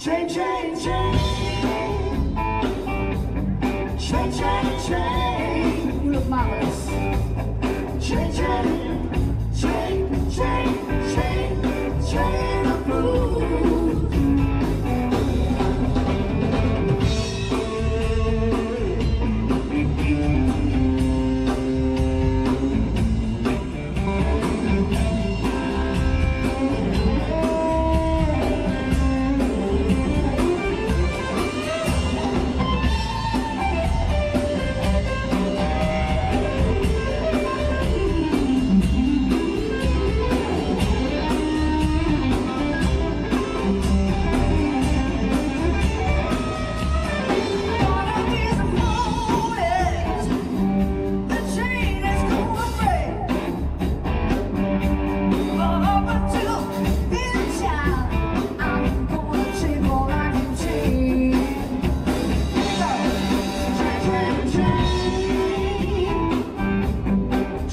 Chain, chain, chain. Chain, chain, chain. You look marvelous. Chain, chain, chain, chain, chain, chain of blue.